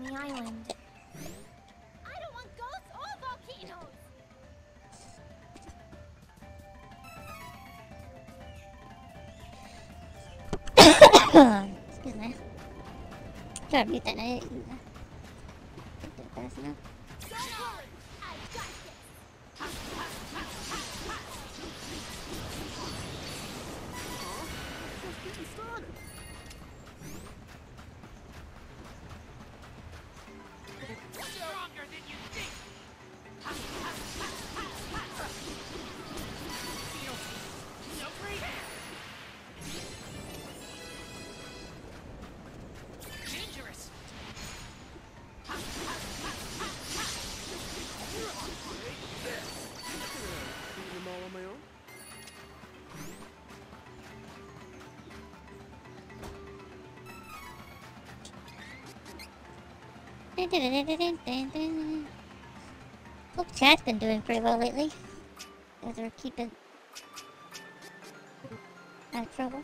on the island. I don't want ghosts or volcanoes! Excuse me. Hope chat's been doing pretty well lately. Guys are keeping out of trouble.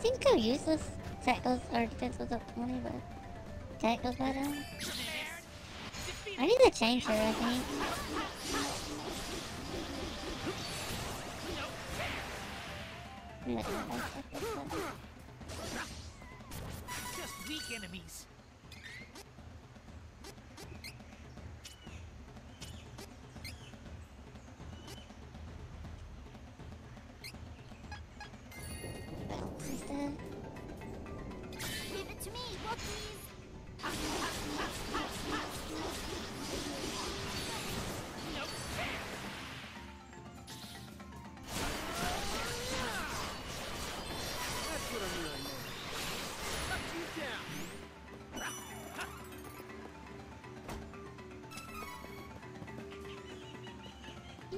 Seems kind of useless. Attack goes, or defense goes up 20, but attack goes by down. Change her, I think. Just weak enemies.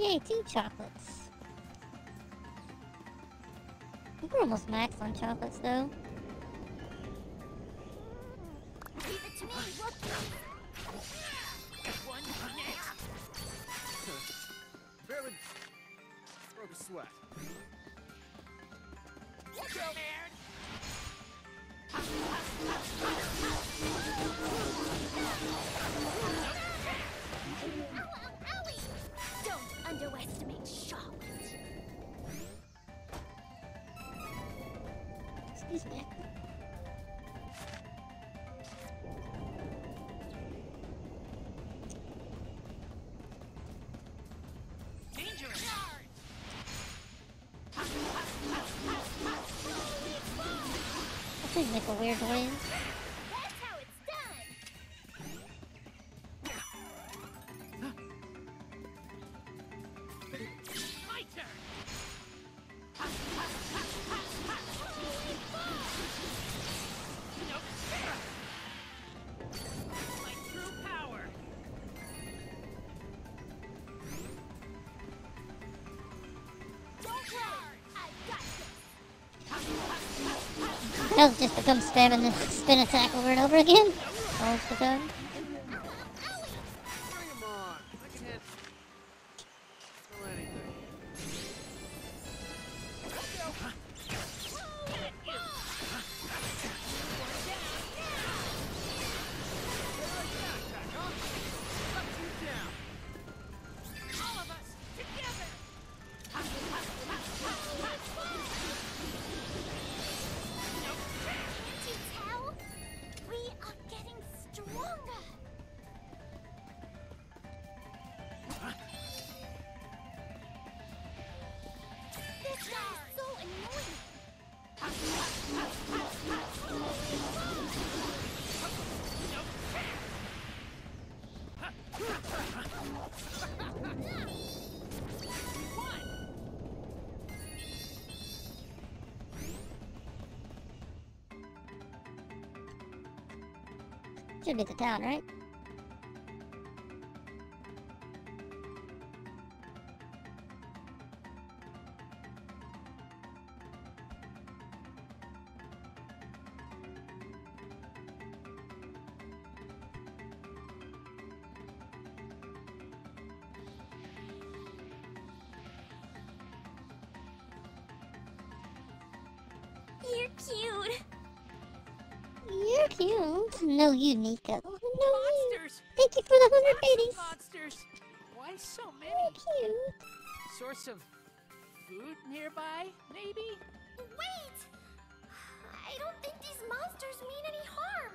Yay, two chocolates. We're almost max on chocolates though. I'll just become spamming the spin attack over and over again. The time. Should be the town, right? Oh, no, you, Nico. No, you. Thank you for the hundred Lots of biddies. monsters! Why so You're many? cute. Source of food nearby, maybe? Wait! I don't think these monsters mean any harm.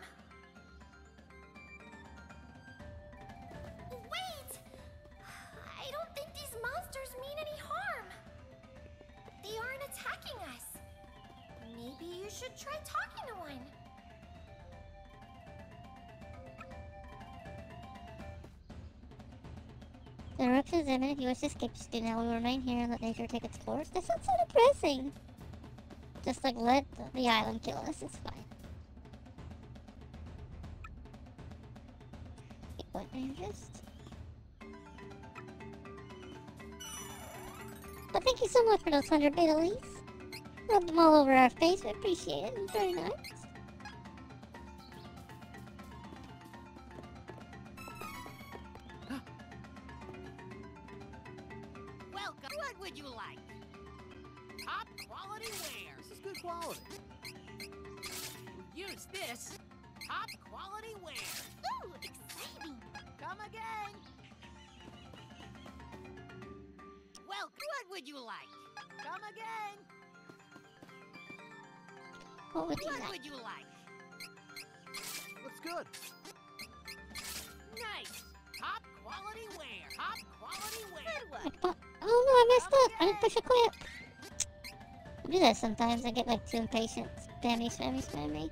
Wait! I don't think these monsters mean any harm. They aren't attacking us. Maybe you should try talking to one. The eruption is imminent. If you wish to escape, just do now. We will remain here and let nature take its course. That sounds so depressing. Just like let the island kill us. It's fine. What interest? But thank you so much for those hundred biddies. Rub them all over our face. We appreciate it. It's Very nice. Sometimes. I get like too impatient. Spammy, spammy, spammy.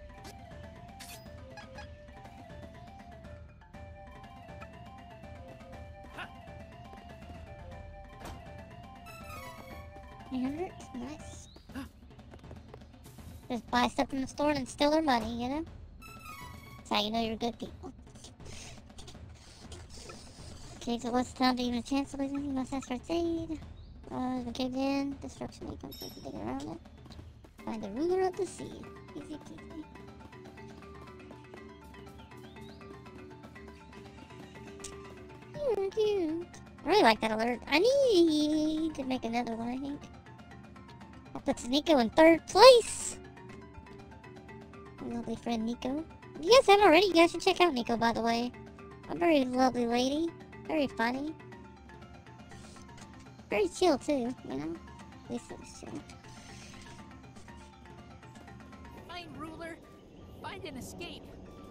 Nice. Just buy stuff from the store and steal their money, you know? That's how you know you're good people. Okay, so what's the time to even a chance of losing? You must ask for aid. Uh, cave in. Destruction to dig around it. Find the ruler of the sea. Easy peasy. You're cute. I really like that alert. I need to make another one, I think. That put Nico in third place. Lovely friend Nico. If you guys haven't already, you guys should check out Nico, by the way. A very lovely lady. Very funny. Very chill, too, you know? At least it was chill. Find an escape.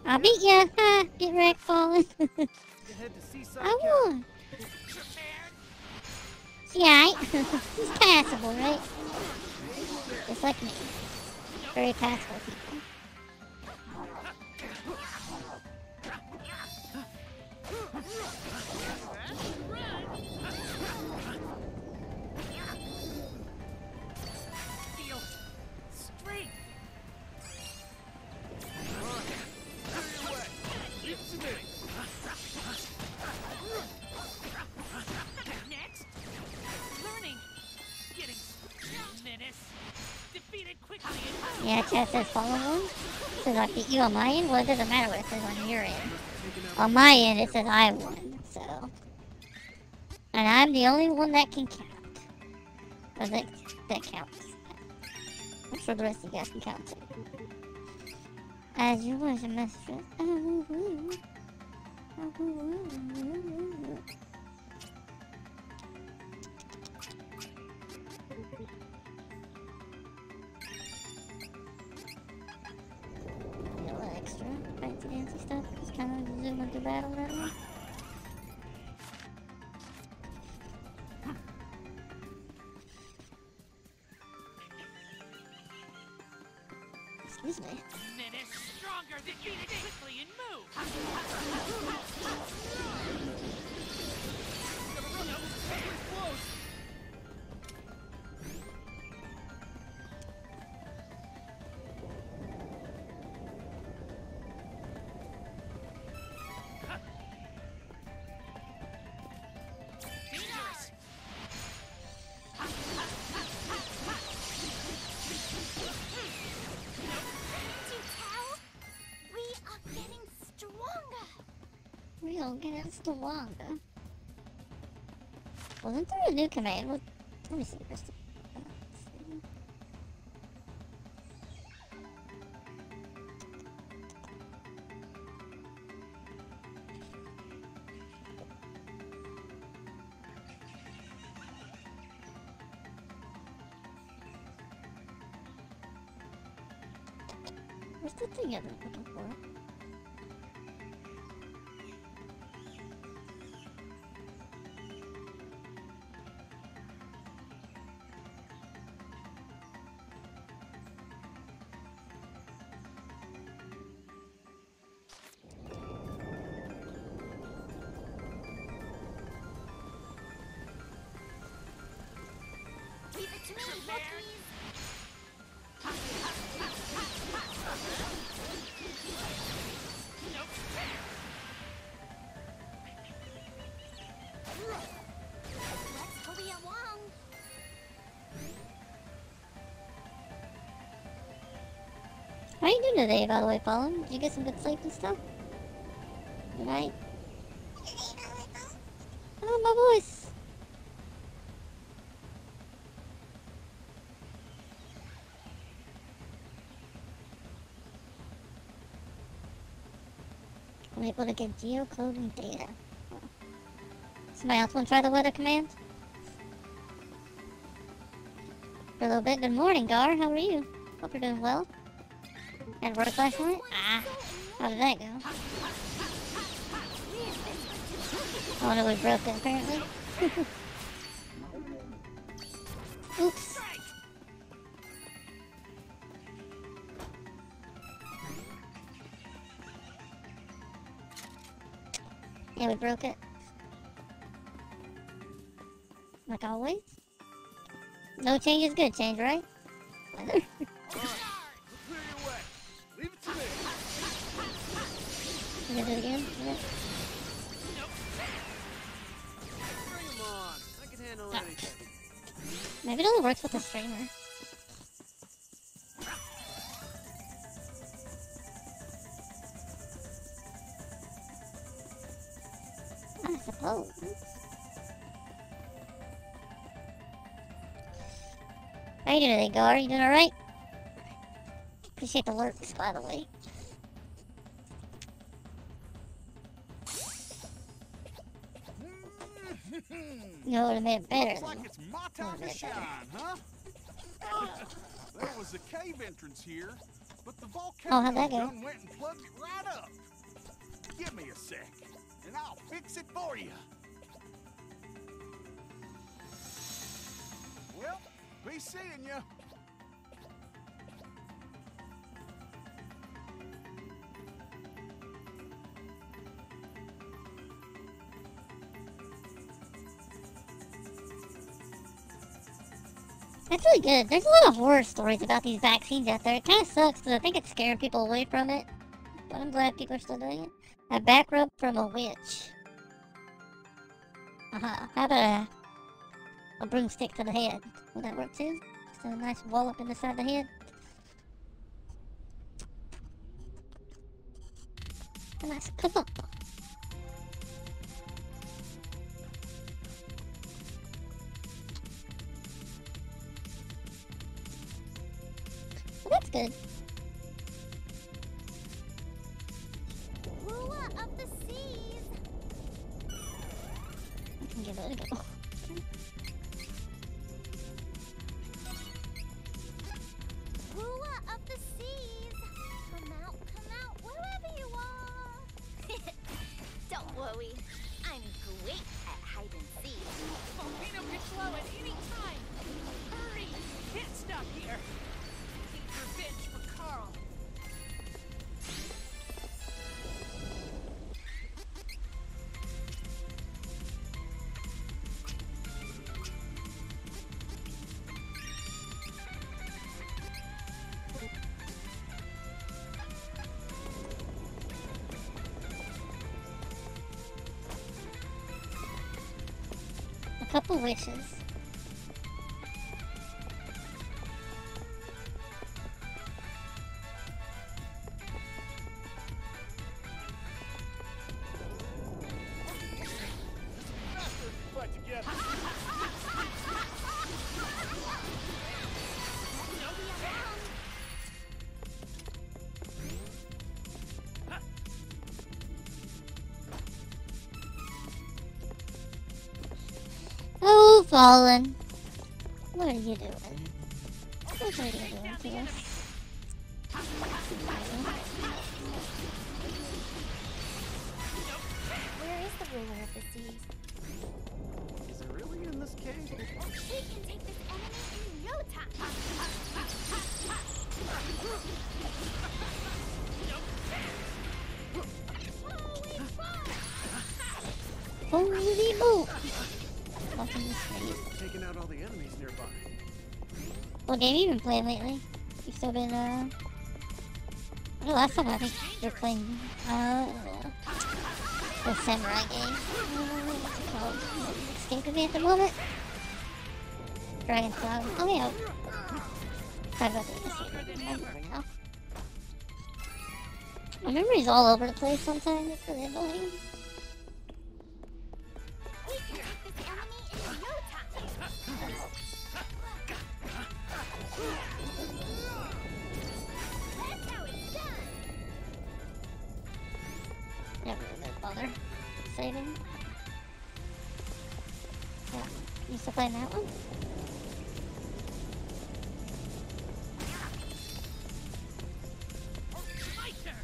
I'll beat ya! Ha! Get wrecked, falling. You can head to Seaside I won! Prepared. Yeah, he's passable, right? Just like me. Very passable people. Says follow one. Says I beat you on my end. Well, it doesn't matter what it says on your end. On my end, it says I won. So, and I'm the only one that can count. Or that that counts. I'm sure the rest of you guys can count too. As you wish, mistress. fancy dancy stuff. Just kind of zoom into battle that way. Excuse me. stronger. Defeated quickly and move. Don't get it stronger. Wasn't there a new command? Let me see first. Today, by the way, Fallen? Did you get some good sleep and stuff? Good night. Oh, my voice. I'm able to get geocoding data. Somebody else want to try the weather command? For a little bit. Good morning, Gar. How are you? Hope you're doing well. Had work last night? Ah, how did that go? Oh no, we broke it apparently. Oops. Yeah, we broke it. Like always. No change is good change, right? Do it again? Maybe it only works with the streamer. I suppose. How you doing Gar? You doing alright? Appreciate the lurks, by the way. You would have made it better. Looks like it's my time to shine, huh? there was a cave entrance here, but the volcano Oh, how'd that go? went and plugged it right up. Give me a sec, and I'll fix it for you. Well, be seeing you. That's really good. There's a lot of horror stories about these vaccines out there. It kind of sucks because I think it's scaring people away from it. But I'm glad people are still doing it. A back rub from a witch. Uh-huh. How about a, a broomstick to the head? Would that work too? Just a nice wallop in the side of the head. Nice up. Good. A Fallen. What are you doing? What are you doing to us? Where is the ruler of the seas? Is it really in this cave? We can take this enemy in no time. Holy moot! Taking out all the enemies nearby. What game you been playing lately? You still been, uh... The last time I think you were playing, uh... The samurai game. What's it called? Escaping me at the moment? Dragon Cloud. Oh yeah. Sorry about that. My memory's all over the place sometimes. It's really annoying. Saving. Yeah. You still playing that one? My turn.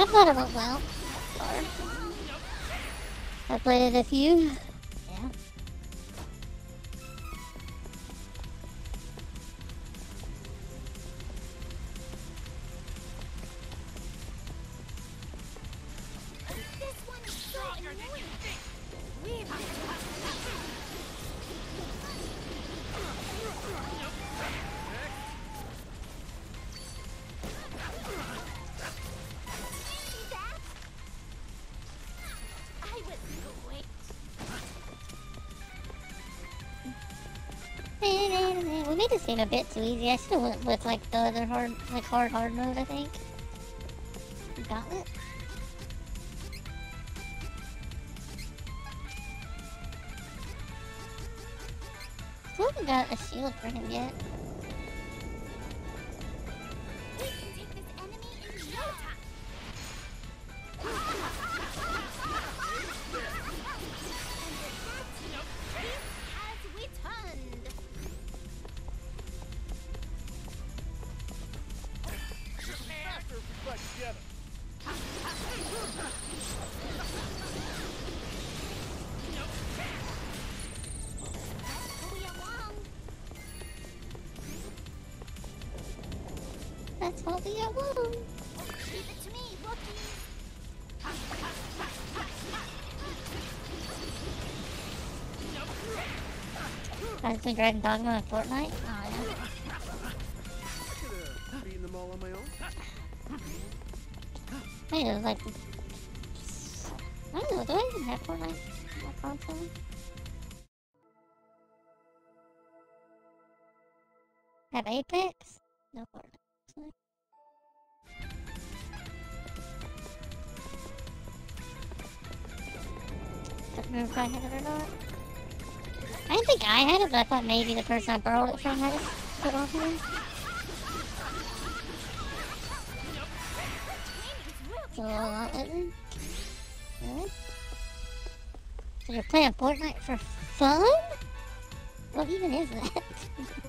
I thought it well. Sorry. I played it a few. Made this game a bit too easy. I have went with like the other hard, like hard, hard mode. I think. Gauntlet. Still haven't got a shield for him yet. Dragon Dogma Fortnite? Oh, yeah. Them all on my own. It was like... I don't know, do I even have Fortnite? My console? Have 8-bit? I thought maybe the person I borrowed it from had it put on here. So, uh? So you're playing Fortnite for fun? What even is that?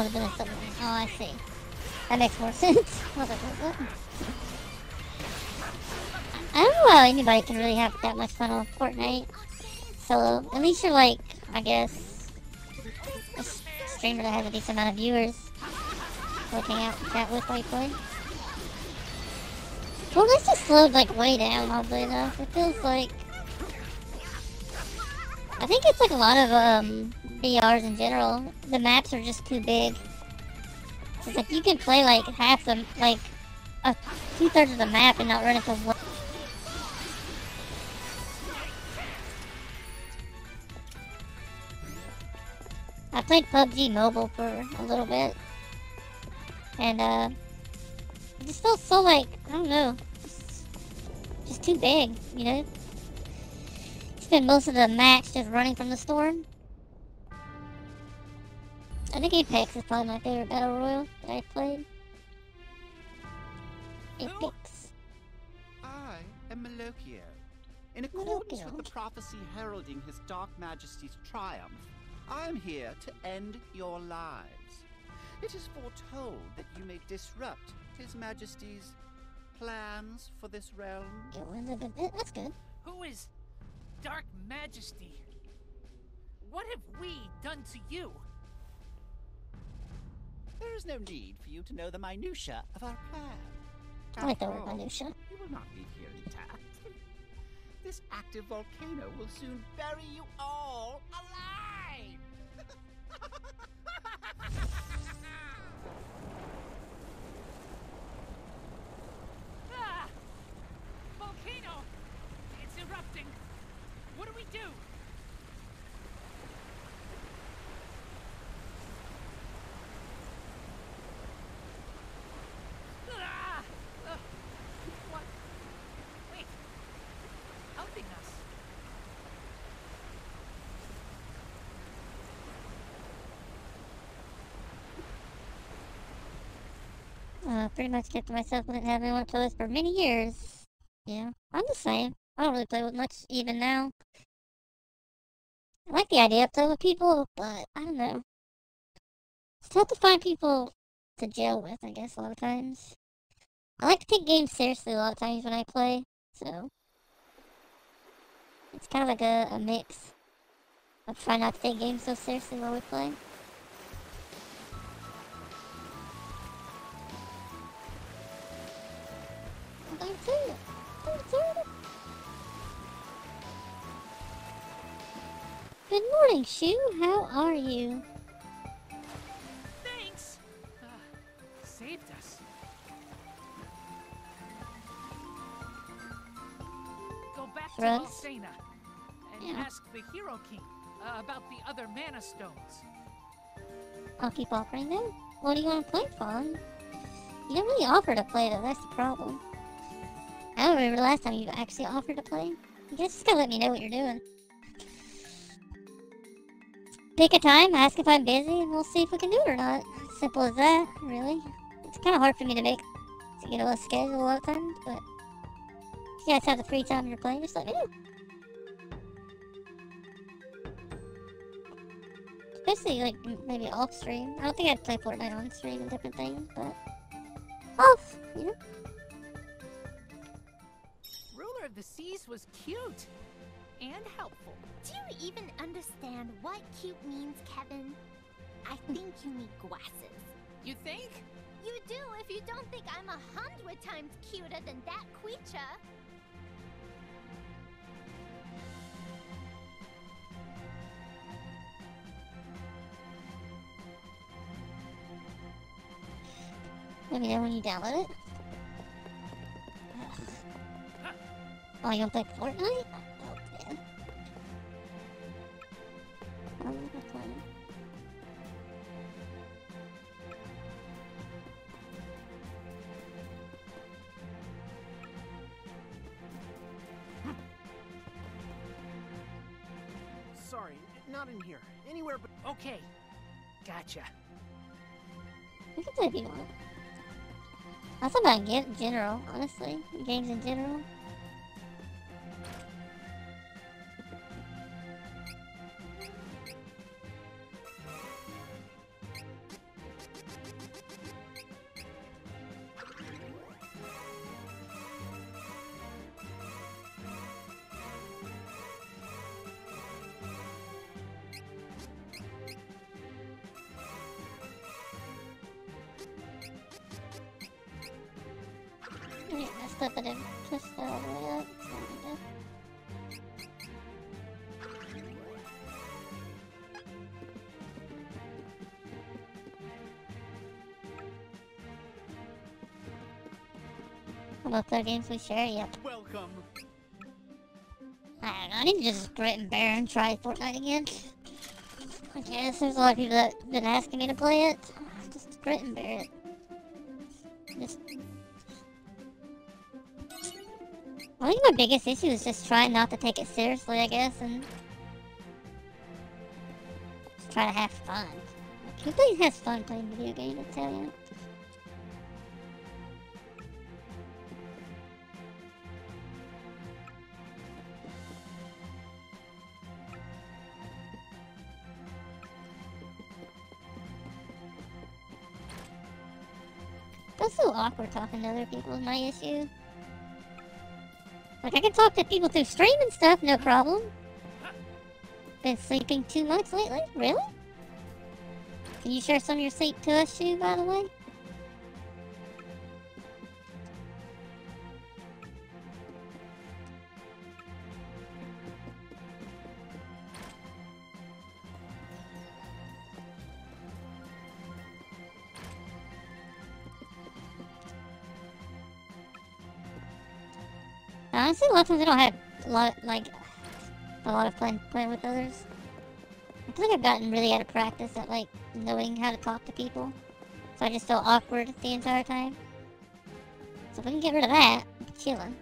Oh, the something. Oh, I see. That makes more sense. I what? what? I don't know how anybody can really have that much fun on Fortnite solo. At least you're like, I guess, a streamer that has a decent amount of viewers looking out chat with while you play. Fortnite's just slowed like way down, oddly enough. It feels like I think it's like a lot of um BRs in general. The maps are just too big. It's like you can play like half the like two thirds of the map and not run into one. I played PUBG Mobile for a little bit, and uh, it just felt so like I don't know, just, just too big, you know. Spend most of the match just running from the storm. I think Apex is probably my favorite battle royale that I've played. Apex. I am Malocchio. In accordance with the prophecy heralding his Dark Majesty's triumph, I am here to end your lives. It is foretold that you may disrupt his Majesty's plans for this realm. Yeah, well, that- that- That's good. Who is Dark Majesty? What have we done to you? There is no need for you to know the minutiae of our plan. I like the word minutia. You will not leave here intact. This active volcano will soon bury you all alive! Ah! Volcano! It's erupting. What do we do? Ah! Uh, what? Wait. Helping us. Uh, pretty much kept myself without having one with for many years. Yeah, I'm the same. I don't really play with much even now. I like the idea of playing with people, but I don't know. It's tough to find people to gel with, I guess, a lot of times. I like to take games seriously a lot of times when I play, so. It's kind of like a, a mix. I try not to take games so seriously while we play. Good morning, Shu. How are you? Thanks! Ah, saved us. Go back to Russ? Forcena and Yeah. ask the Hero King uh, about the other Mana Stones. I'll keep offering them. What do you want to play, Fawn? You didn't really offer to play, though. That's the problem. I don't remember the last time you actually offered to play. You guys just gotta let me know what you're doing. Pick a time, ask if I'm busy, and we'll see if we can do it or not. Simple as that, really. It's kind of hard for me to make, you know, a schedule a lot of times, but if you guys have the free time you're playing, just let me know. Especially, like, maybe off stream. I don't think I'd play Fortnite on stream and different things, but off, you know? Ruler of the Seas was cute and helpful. Do you even understand what cute means, Kevin? I think you need glasses. You think? You do if you don't think I'm a hundred times cuter than that creature. Let me know when you download it. Oh, you want to play Fortnite? I'm gonna play. Sorry, not in here. Anywhere but. Okay. Gotcha. We can play if you want. I was talking about in general, honestly. Games in general. Way up. so I'm gonna- How about the games we share? Yep. Welcome. I don't know, I need to just grit and bear and try Fortnite again. I guess there's a lot of people that have been asking me to play it. Just grit and bear it. I think my biggest issue is just trying not to take it seriously, I guess, and just try to have fun. Like, who has fun playing video games? I tell you. That's so awkward talking to other people is my issue. Like, I can talk to people through stream and stuff, no problem. Been sleeping too much lately? Really? Can you share some of your sleep to us, Shu, by the way? Honestly, a lot of times I don't have a lot, like, a lot of fun playing with others. I feel like I've gotten really out of practice at, like, knowing how to talk to people. So I just feel awkward the entire time. So if we can get rid of that, I'm chilling.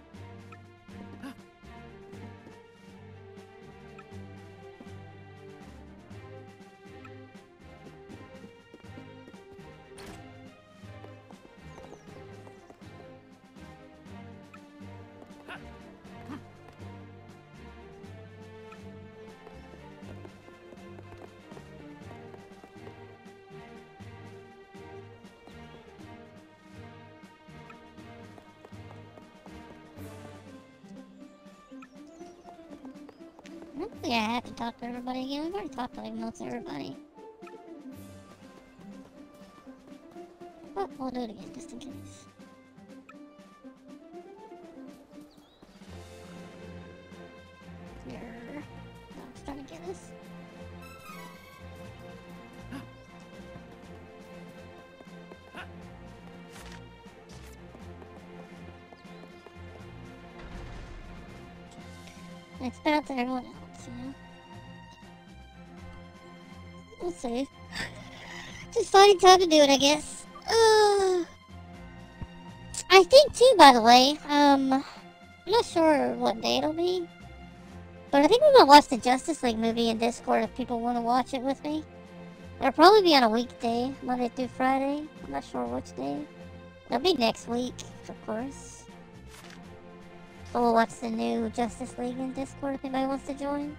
Again. We've already talked to like most everybody. But oh, we'll do it again just in case. Here. I'm just trying to get this. It's to everyone We'll. Just finding time to do it, I guess. Uh, I think too, by the way, um, I'm not sure what day it'll be. But I think we're gonna watch the Justice League movie in Discord if people want to watch it with me. It'll probably be on a weekday, Monday through Friday. I'm not sure which day. It'll be next week, of course. But we'll watch the new Justice League in Discord if anybody wants to join.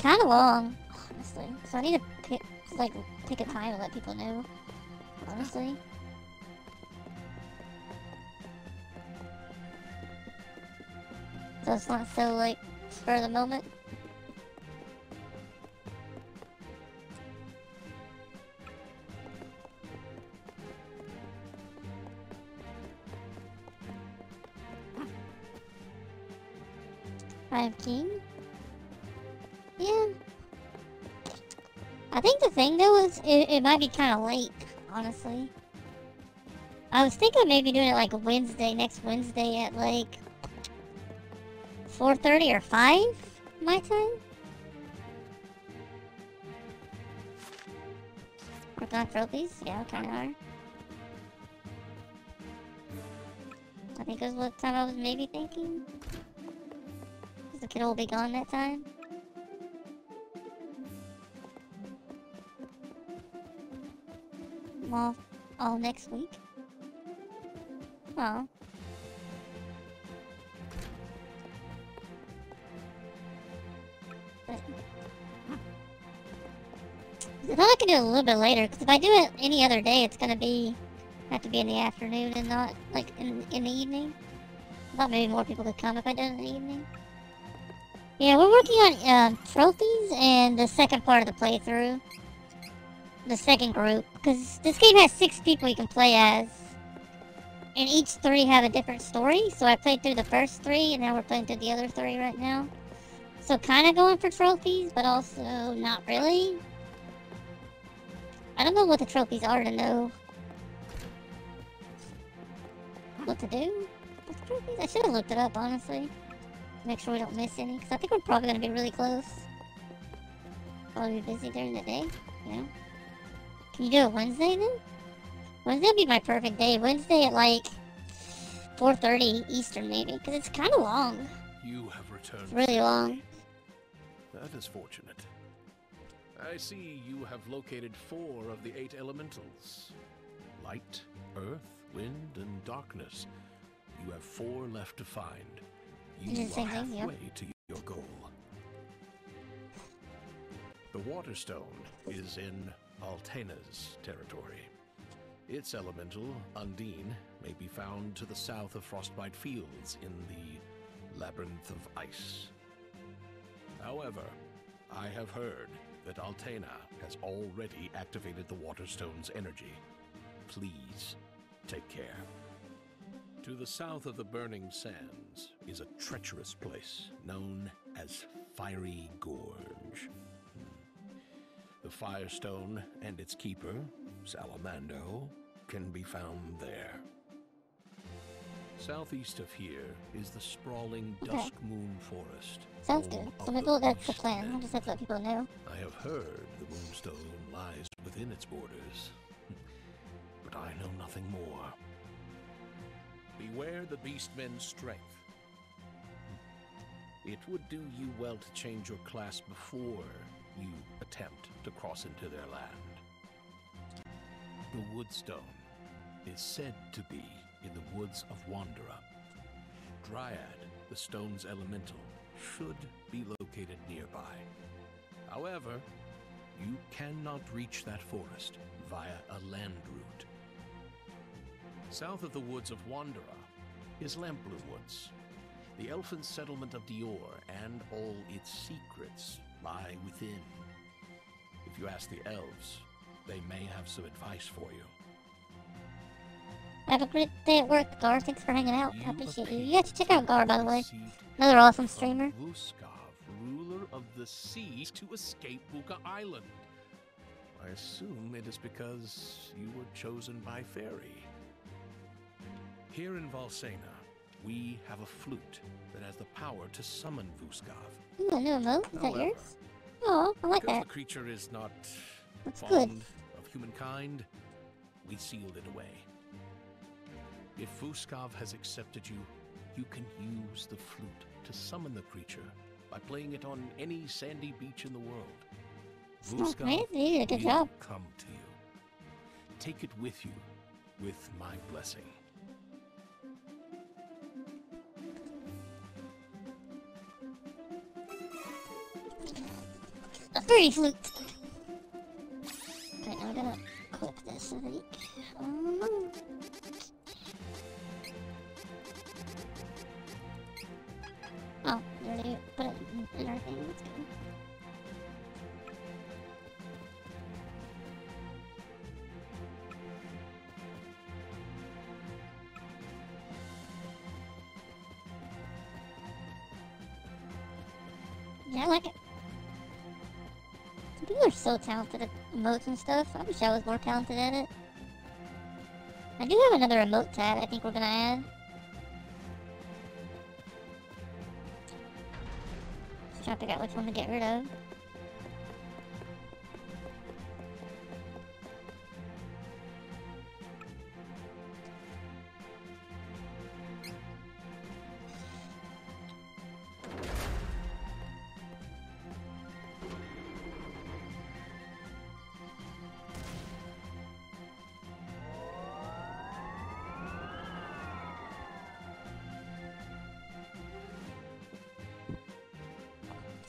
Kind of long, honestly. So I need to pick, like, pick a time to let people know. Honestly. So it's not so, like, of the moment. I am king? Thing though is it, it might be kind of late, honestly. I was thinking maybe doing it like Wednesday, next Wednesday at like 4.30 or 5 my time. Working on trophies? Yeah, we kinda are. I think it was what time I was maybe thinking. 'Cause the kid will be gone that time. Well, all next week. Oh. But... I thought I could do it a little bit later, because if I do it any other day, it's gonna be have to be in the afternoon and not like in in the evening. I thought maybe more people could come if I did it in the evening. Yeah, we're working on uh, trophies and the second part of the playthrough. The second group, because this game has six people you can play as. And each three have a different story, so I played through the first three, and now we're playing through the other three right now. So kind of going for trophies, but also not really. I don't know what the trophies are to know what to do trophies. I should have looked it up, honestly. Make sure we don't miss any, because I think we're probably going to be really close. Probably busy during the day. Yeah. Can you do it Wednesday then? Wednesday would be my perfect day. Wednesday at like 4:30 Eastern maybe, because it's kind of long. You have returned. It's really long. That is fortunate. I see you have located four of the eight elementals light, earth, wind, and darkness. You have four left to find. You are halfway yep. to your goal. The Waterstone is in Altena's territory. Its elemental, Undine, may be found to the south of Frostbite Fields in the Labyrinth of Ice. However, I have heard that Altena has already activated the Waterstone's energy. Please, take care. To the south of the Burning Sands is a treacherous place known as Fiery Gorge. The Firestone and its keeper, Salamando, can be found there. Southeast of here is the sprawling Okay. Dusk Moon Forest. Sounds good. So maybe that's the plan. I'll just have to let people know. I have heard the Moonstone lies within its borders, but I know nothing more. Beware the Beastmen's strength. It would do you well to change your class before you attempt to cross into their land. The Woodstone is said to be in the woods of Wanderer. Dryad, the stone's elemental, should be located nearby. However, you cannot reach that forest via a land route. South of the woods of Wanderer is Lampbloom Woods. The elfin settlement of Dior and all its secrets lie within. If you ask the elves, they may have some advice for you. Have a great day at work, Gar. Thanks for hanging out. I appreciate you. You guys should check out Gar, by the way. Another awesome streamer. Vuscav, ruler of the seas, to escape Beuca Island. I assume it is because you were chosen by fairy. Here in Valsena, we have a flute that has the power to summon Vuscav. Ooh, a new. Is oh, that However, yours? Oh, I like Because that. the creature is not That's fond good. of humankind, we sealed it away. If Vuscav has accepted you, you can use the flute to summon the creature by playing it on any sandy beach in the world. Oh, man, you did a good will come to you. Take it with you, with my blessing. Okay, now I'm gonna clip this, I think. Um, oh, you already put it in our thing. That's good. So talented at emotes and stuff. I wish I was more talented at it. I do have another emote tab I think we're gonna add. Just trying to figure out which one to get rid of.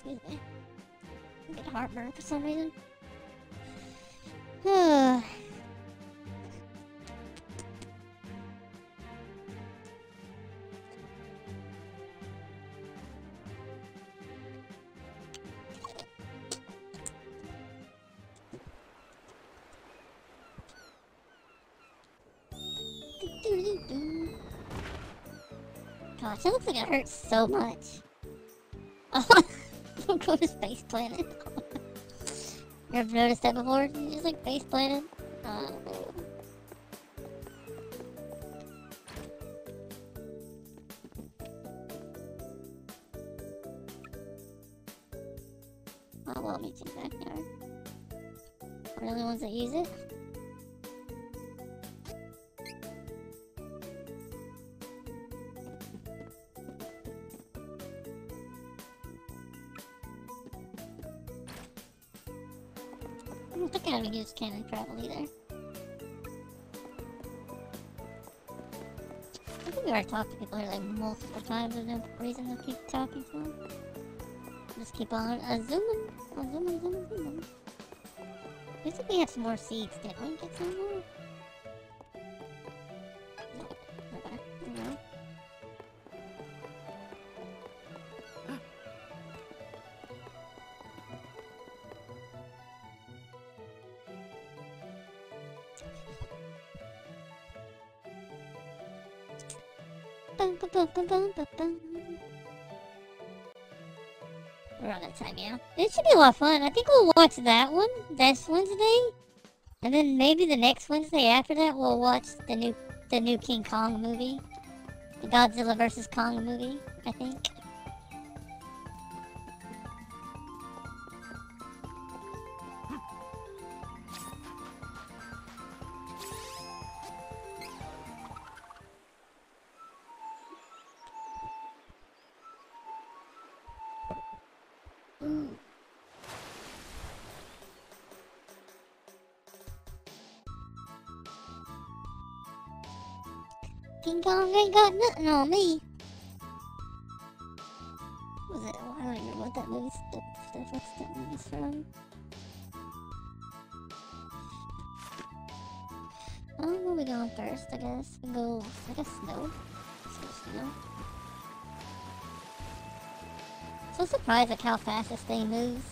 I get heartburn for some reason. Gosh, that looks like it hurts so much. Oh, Don't go to Space Planet. you ever noticed that before? You just like Space Planet? Uh, I we already talked to people here like multiple times and no reason to keep talking to them. Just keep on uh, zooming, uh, zooming, zooming, zooming. We think we had some more seeds, didn't we? Get some more? We're on that time. It should be a lot of fun. I think we'll watch that one this Wednesday, and then maybe the next Wednesday after that we'll watch the new the new King Kong movie, the Godzilla vs Kong movie. I think. King ain't got nothing on me. Was it? I don't even remember what that movie stuff. what's that movie's from? Oh, where we going first? I guess we go. I guess snow. Snow. So surprised at how fast this thing moves.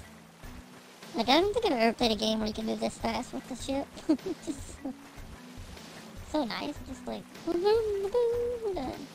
Like I don't think I've ever played a game where you can move this fast with the ship. So nice. Just like.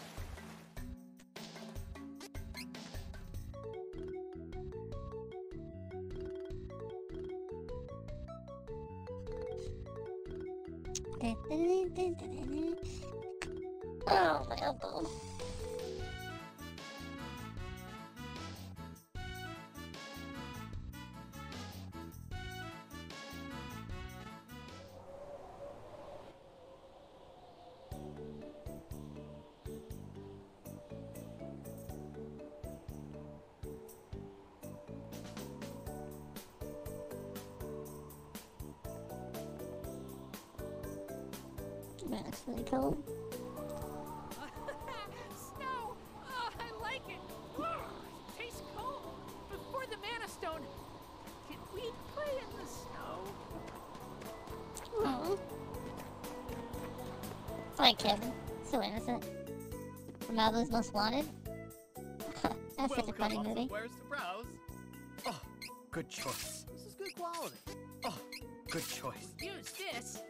Kevin. So innocent. From Malibu's Most Wanted. That's such a funny Welcome, movie. Where's the browse? Oh, good choice. This is good quality. Oh, good choice. Use this!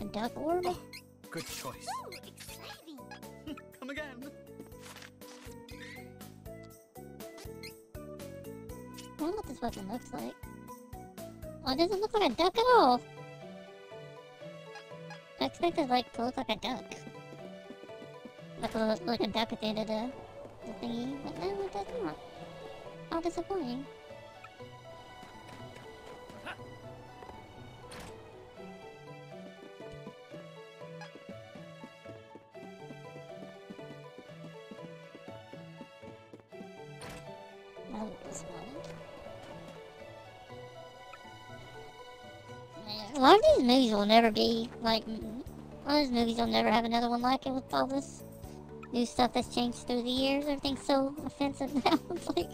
A duck orb? Oh, good choice. Ooh, exciting. Come again. I don't what this weapon looks like. Oh, it doesn't look like a duck at all. I expected like to look like a duck. Like a, like a duck at the end of the, the thingy, but no, it does not. How disappointing. A lot of these movies will never be like. A lot of these movies will never have another one like it with all this new stuff that's changed through the years. Everything's so offensive now. it's like.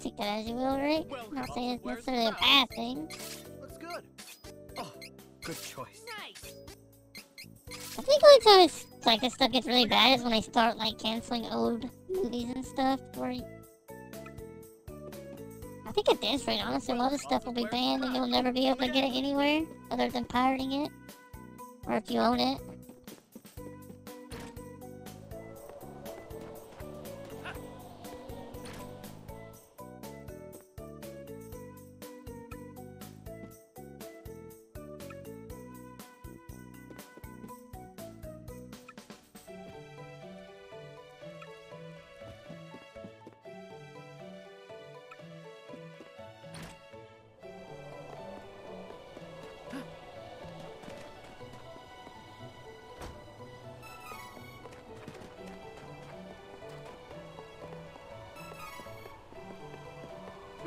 Take that as you will, right? Not saying it's necessarily a bad thing. Looks good. Oh, good choice. Nice! I think only time it's like this stuff gets really bad is when they start like canceling old movies and stuff. Where you- I think at this rate, honestly, a lot of stuff will be banned and you'll never be able to get it anywhere other than pirating it, or if you own it.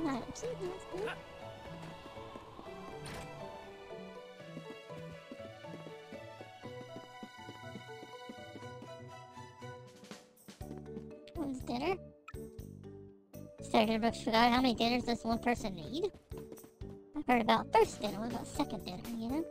That's cool. When's dinner? Started Brooks forgot how many dinners does one person need? I've heard about first dinner, what about second dinner, you know?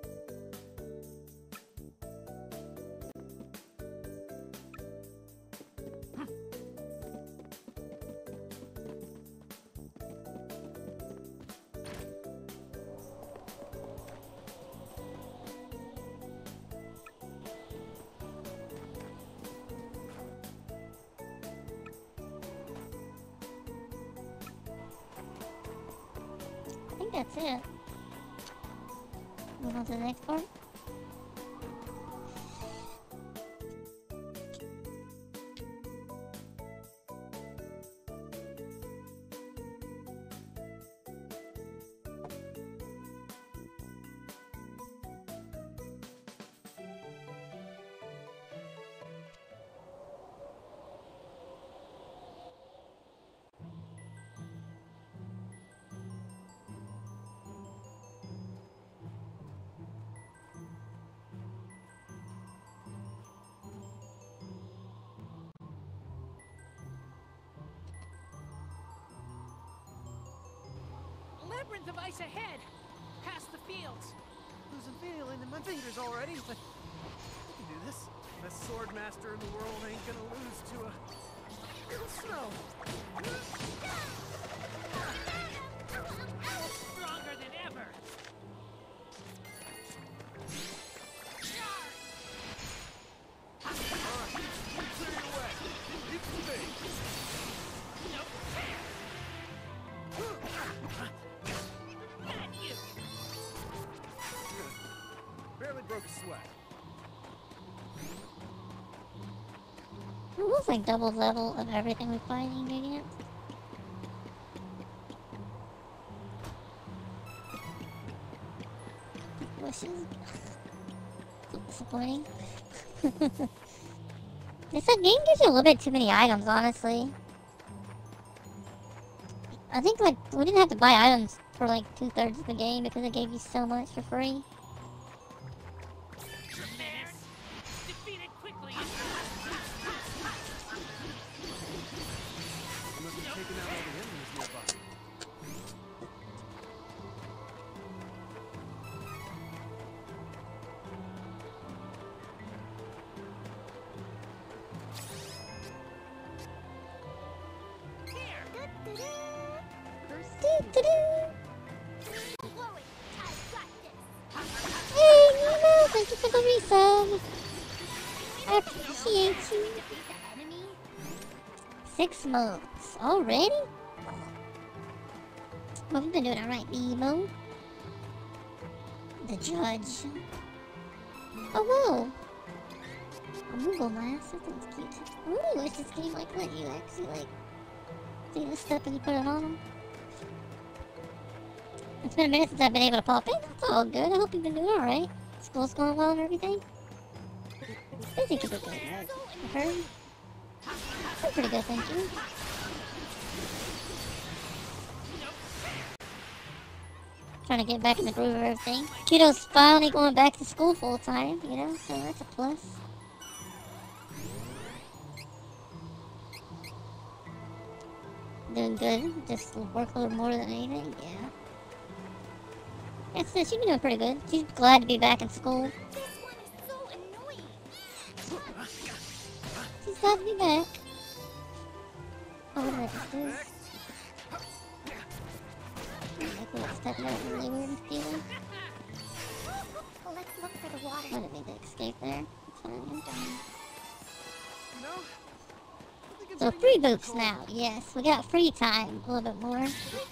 Labyrinth of ice ahead! Past the fields! Losing feeling in my fingers already, but I can do this. Best sword master in the world ain't gonna lose to a little snow. Looks like double level of everything we're fighting against. Wishes. Disappointing. this game gives you a little bit too many items, honestly. I think like we didn't have to buy items for like two thirds of the game because it gave you so much for free. Months already? Well, we've been doing alright, Nemo. The judge. Oh, whoa. A Moogle mask. That sounds cute. I really wish this game like let you actually like do this stuff and you put it on them. It's been a minute since I've been able to pop in. That's all good. I hope you've been doing alright. School's going well and everything. I think you're good, right? I pretty good, thank you. Trying to get back in the groove of everything. Kiddo's finally going back to school full time, you know, so that's a plus. Doing good, just work a little more than anything, yeah. Yes, yeah, she's been doing pretty good. She's glad to be back in school. This one is so annoying. She's glad to be back. Oh, what did I really weird feeling? Let's look for the water. Escape there. So free boots now, yes. We got free time, a little bit more. This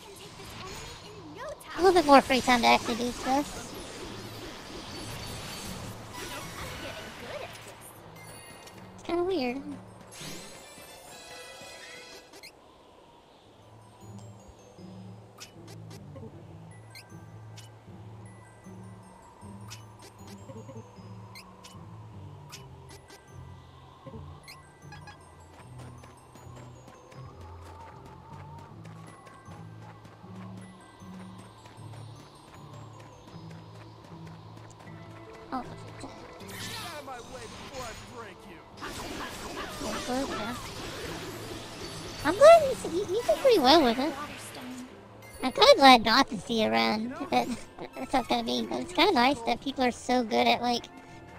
A little bit more free time to actually do stuff. This. It's kind of weird. Glad not to see around. That, that's how it's gonna be. It's kind of nice that people are so good at like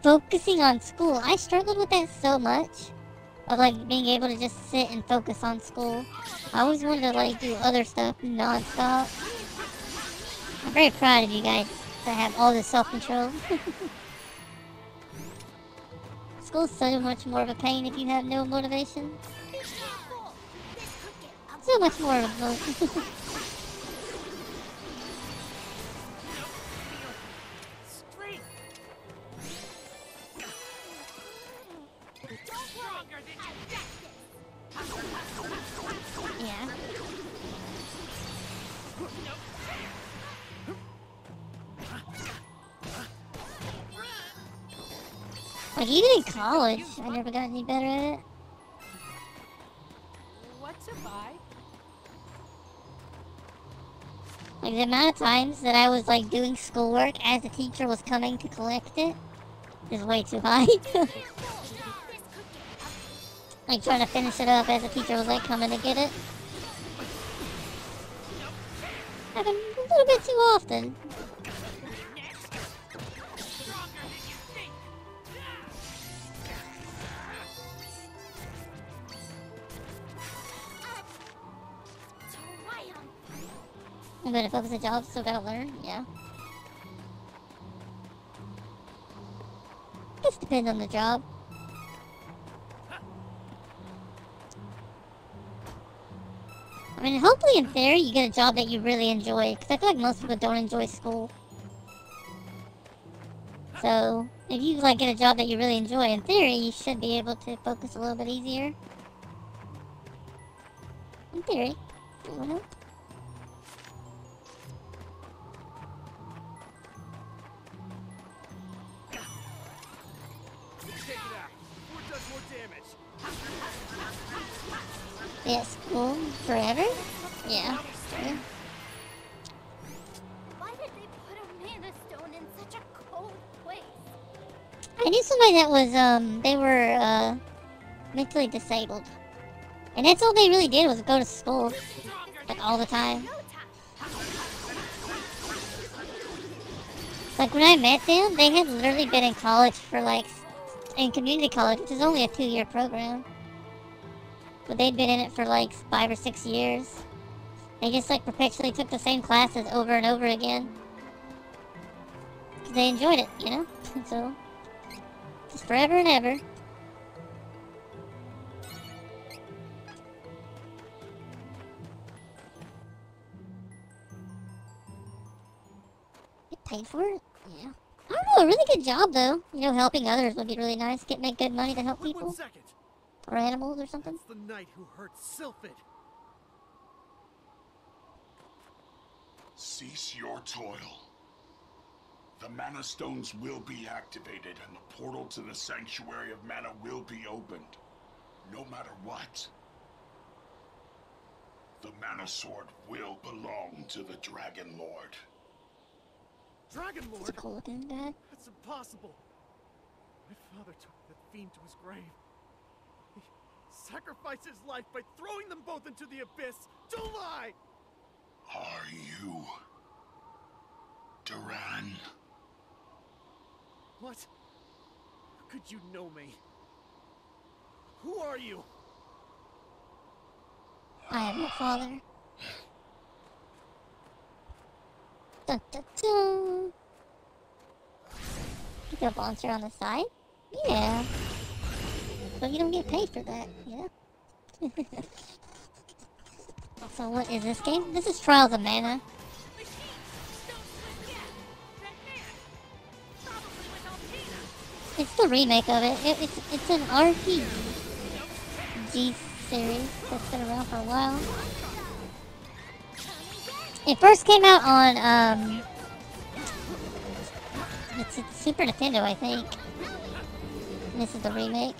focusing on school. I struggled with that so much. Of like being able to just sit and focus on school. I always wanted to like do other stuff non-stop. I'm very proud of you guys to have all this self-control. School's so much more of a pain if you have no motivation. So much more of a even in college, I never got any better at it. What's a buy? Like the amount of times that I was like doing schoolwork as the teacher was coming to collect it is way too high. Careful. This could get ugly. like trying to finish it up as the teacher was like coming to get it. Happened a little bit too often. I'm gonna focus the job, still gotta learn, yeah. Just depends on the job. I mean, hopefully in theory you get a job that you really enjoy, because I feel like most people don't enjoy school. So, if you like get a job that you really enjoy, in theory, you should be able to focus a little bit easier. In theory. I don't know. Yeah, school forever? Yeah. yeah. Why did they put a stone in such a cold place? I knew somebody that was, um, they were, uh, mentally disabled. And that's all they really did was go to school, like, all the time. Like, when I met them, they had literally been in college for, like, in community college, which is only a two-year program. But they'd been in it for, like, five or six years. They just, like, perpetually took the same classes over and over again. Cause they enjoyed it, you know? so, just forever and ever. Get paid for it? Yeah. I don't know, a really good job though. You know, helping others would be really nice. Get make good money to help Wait people. second. Or animals or something. That's the knight who hurt Sylphid. Cease your toil. The Mana Stones will be activated, and the portal to the Sanctuary of Mana will be opened. No matter what. The Mana Sword will belong to the Dragon Lord. Dragon It's a Lord? cool looking guy. That's impossible. My father took that fiend to his grave. He sacrificed his life by throwing them both into the abyss. Don't lie! Are you Duran? What? How could you know me? Who are you? I am your father. Dun, dun, dun. You got a monster on the side? Yeah. But you don't get paid for that, you know? So what is this game? This is Trials of Mana. It's the remake of it. it it's, it's an RPG series that's been around for a while. It first came out on, um... It's, it's Super Nintendo, I think. And this is the remake.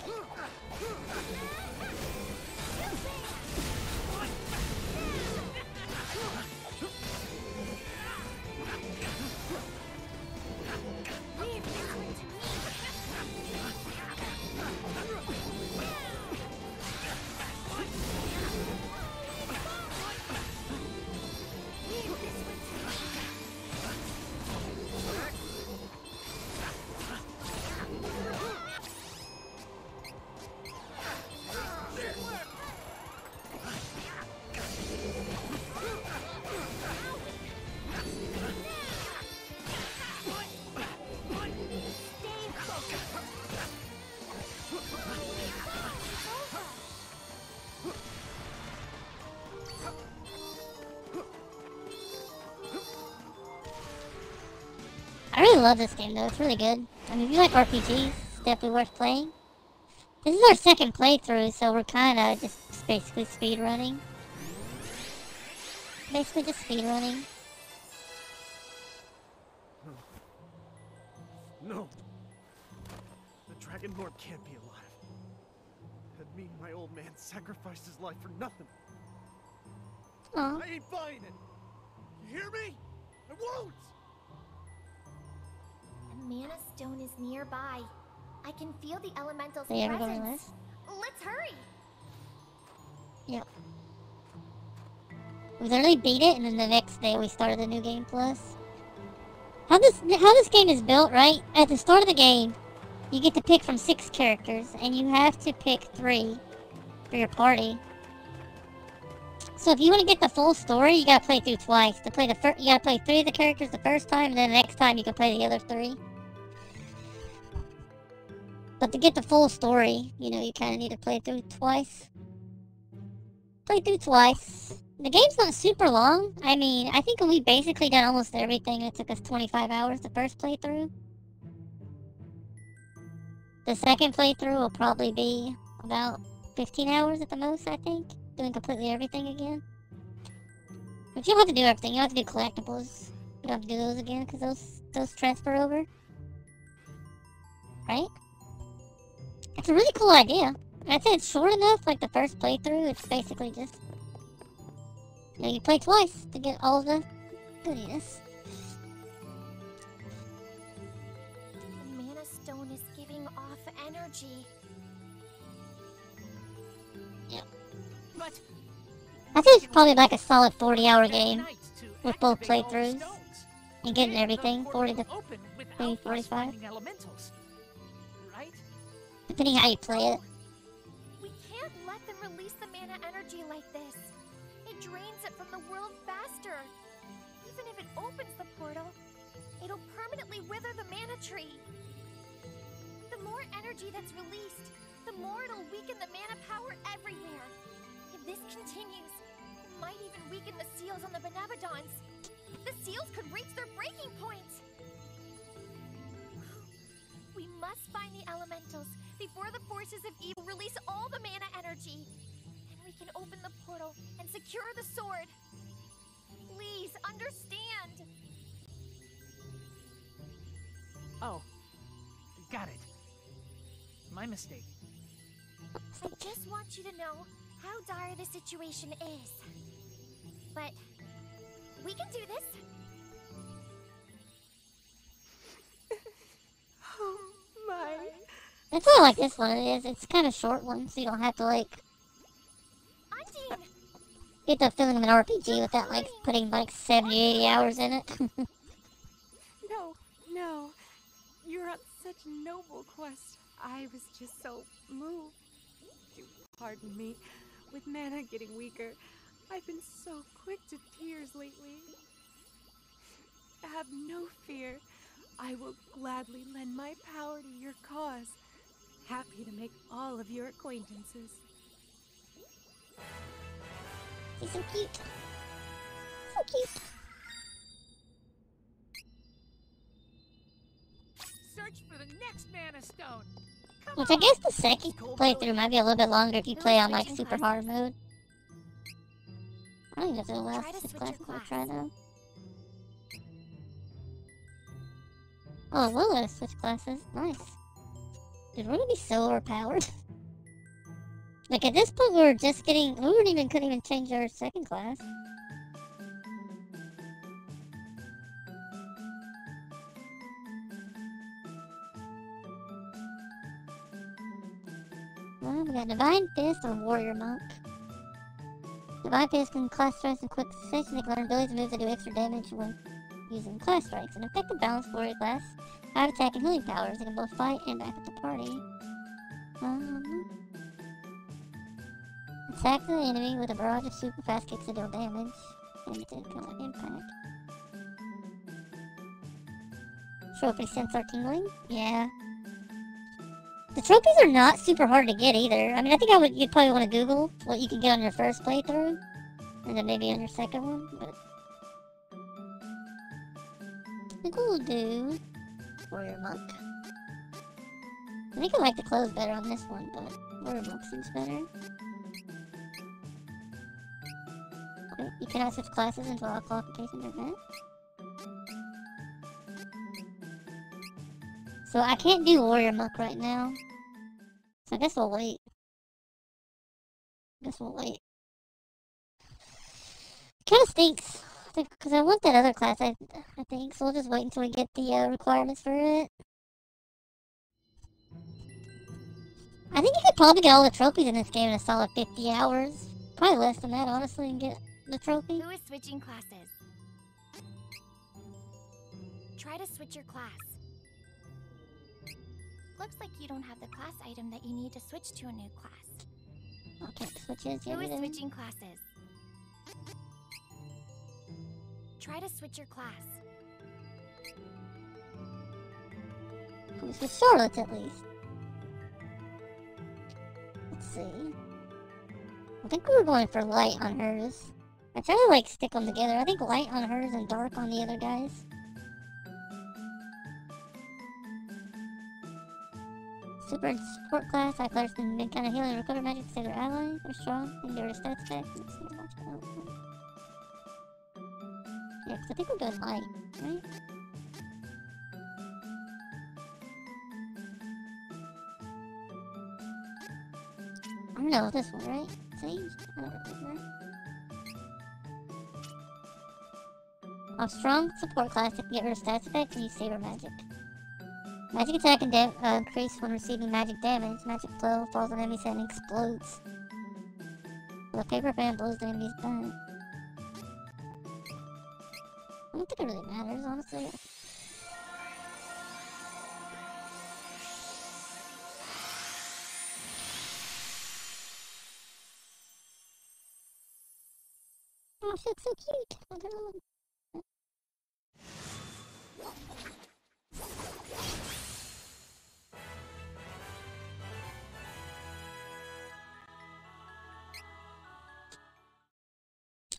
Love this game though. It's really good. I mean, if you like RPGs, it's definitely worth playing. This is our second playthrough, so we're kind of just basically speed running. Basically just speed running. No. The Dragon Lord can't be alive. That'd mean my old man sacrificed his life for nothing. Aw. I ain't buying it. You hear me? I won't! Mana Stone is nearby. I can feel the elemental's Are you ever going presence. Let's hurry. Yep. We literally beat it, and then the next day we started the new game plus. How this how this game is built, right? At the start of the game, you get to pick from six characters, and you have to pick three for your party. So if you want to get the full story, you gotta play through twice. To play the first, you gotta play three of the characters the first time, and then the next time you can play the other three. But to get the full story, you know, you kind of need to play through twice. Play through twice. The game's not super long. I mean, I think we basically done almost everything. It took us 25 hours the first playthrough. The second playthrough will probably be about 15 hours at the most, I think. Doing completely everything again. But you don't have to do everything. You don't have to do collectibles. You don't have to do those again, because those, those transfer over. Right? It's a really cool idea. I'd say it's short enough, like the first playthrough, it's basically just... You know, you play twice to get all the goodiness. The Mana Stone is giving off energy. But I think it's probably like a solid 40 hour game with both activate all the playthroughs. and getting everything, 40 to open without maybe us 45. Depending how you play it. We can't let them release the mana energy like this. It drains it from the world faster. Even if it opens the portal, it'll permanently wither the mana tree. The more energy that's released, the more it'll weaken the mana power everywhere. If this continues, it might even weaken the seals on the Benevodons. The seals could reach their breaking point. We must find the elementals before the forces of evil release all the mana energy. Then we can open the portal and secure the sword. Please understand. Oh, got it. My mistake. I just want you to know how dire the situation is. But we can do this. Oh my. That's not like this one it is. It's kind of short one, so you don't have to like get the feeling of an RPG without like putting like 70, 80 hours in it. No, no. You're on such a noble quest. I was just so moved. Do pardon me. With mana getting weaker, I've been so quick to tears lately. Have no fear. I will gladly lend my power to your cause. Happy to make all of your acquaintances. He's so cute. So cute. Search for the next mana stone. Come Which I guess the second playthrough might be a little bit longer if you play on like super hard mode. I don't even know the last six this switch class. I'll class. try though. Oh, it will switch classes. Nice. We're gonna be so overpowered. like at this point, we were just getting. We weren't even couldn't even change our second class. Well, we got Divine Fist or Warrior Monk. Divine Fist can class strikes in quick succession. They can learn abilities and moves that do extra damage using class strikes. An effective balance for your class. High attack and healing powers. They can both fight and back up the party. Um, attack the enemy with a barrage of super fast kicks that deal damage. And limited of impact. Trophy sense are tingling? Yeah. The trophies are not super hard to get either. I mean, I think I would. You'd probably want to Google what you can get on your first playthrough, and then maybe on your second one. But cool dude. Warrior Monk. I think I like the clothes better on this one, but Warrior Monk seems better. Okay, you cannot switch classes until all qualifications are met. So I can't do Warrior Monk right now. So I guess we'll wait. guess we'll wait. Kinda stinks. Because I want that other class, I, I think. So we'll just wait until we get the uh, requirements for it. I think you could probably get all the trophies in this game in a solid 50 hours. Probably less than that, honestly, and get the trophy. Who is switching classes? Try to switch your class. Looks like you don't have the class item that you need to switch to a new class. Okay, switches. Who is switching classes? Try to switch your class. Switch Charlotte at least. Let's see. I think we were going for light on hers. I try to like stick them together. I think light on hers and dark on the other guys. Super support class, high players can kind of healing recover magic save their allies. They're strong and their stats back. I think we're doing light, right? I don't know, this one, right? Sage? I don't remember. Strong support class get of stats effects and use saber magic. Magic attack and dam uh, increase when receiving magic damage. Magic flow falls on enemies and explodes. The paper fan blows the enemy's back. Really matters, honestly. Oh, so cute. Look at her.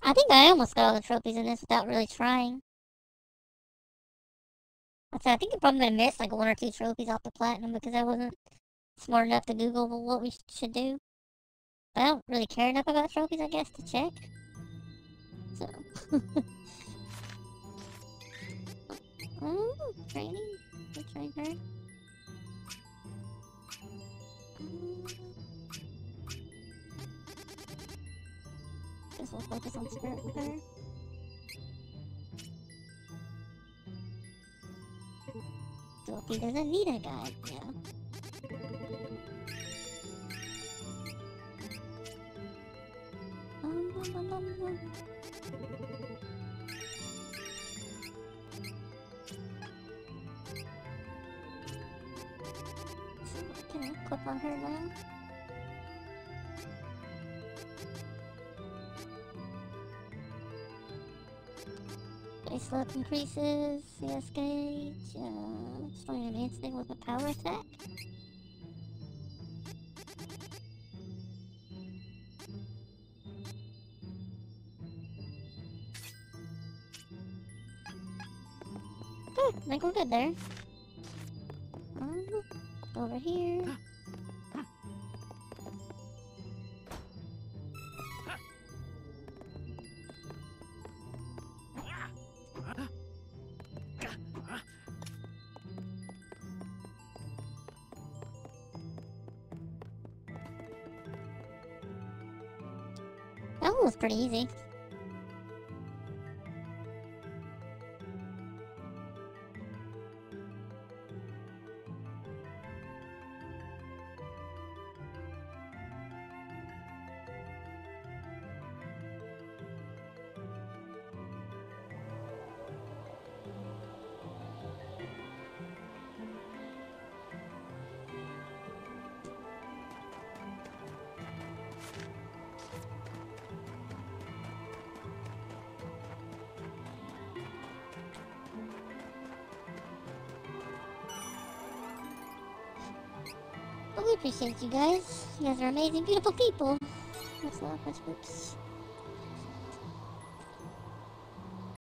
I think I almost got all the trophies in this without really trying. I I think I'm probably gonna miss like one or two trophies off the platinum because I wasn't smart enough to Google what we should do. But I don't really care enough about trophies, I guess, to check. So. oh, training. We train Guess we'll focus on spirit with her. So he doesn't need a guide, yeah. Um, um, um, um, Can I equip on her now? Luck increases, CS gauge, uh, strong thing with a power attack. Oh, I think we're good there. Um, over here. pretty easy. Appreciate you guys. You guys are amazing, beautiful people. That's a lot of oops.